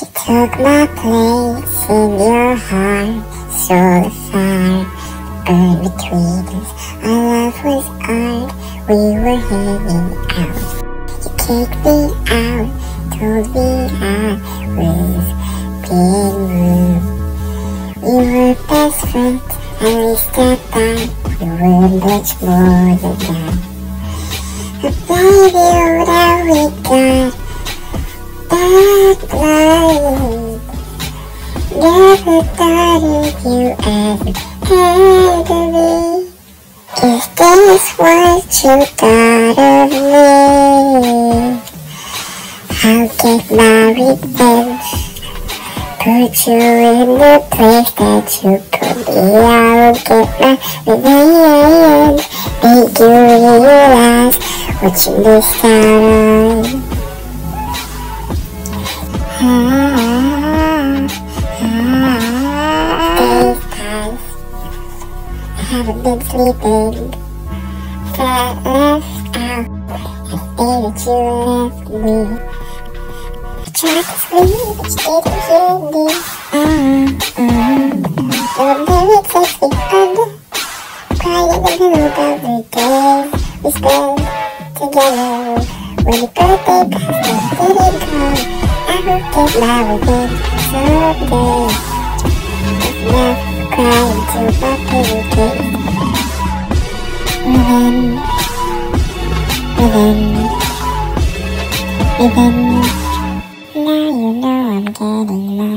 You took my place in your heart, stole the fire, burned between us. Our love was art, we were hanging out. You kicked me out, told me I was being rude. We were best friends, at least I thought we were much more than that. But baby, what have we got? Of you as an enemy. If this what you thought of me, I'll get my revenge. Put you in the place that you put me. I'll get my revenge. Make you realize what you missed out on. Days haven't been sleeping. Fat left out. Stayed that you left me. I tried to sleep, but you didn't hear me. Mm-hmm. Your lyrics makes me wonder. Crying in the middle of the days we spent together. When your birthday I didn't come. I will get my revenge someday. Just never cry into my Now you know I'm getting revenge.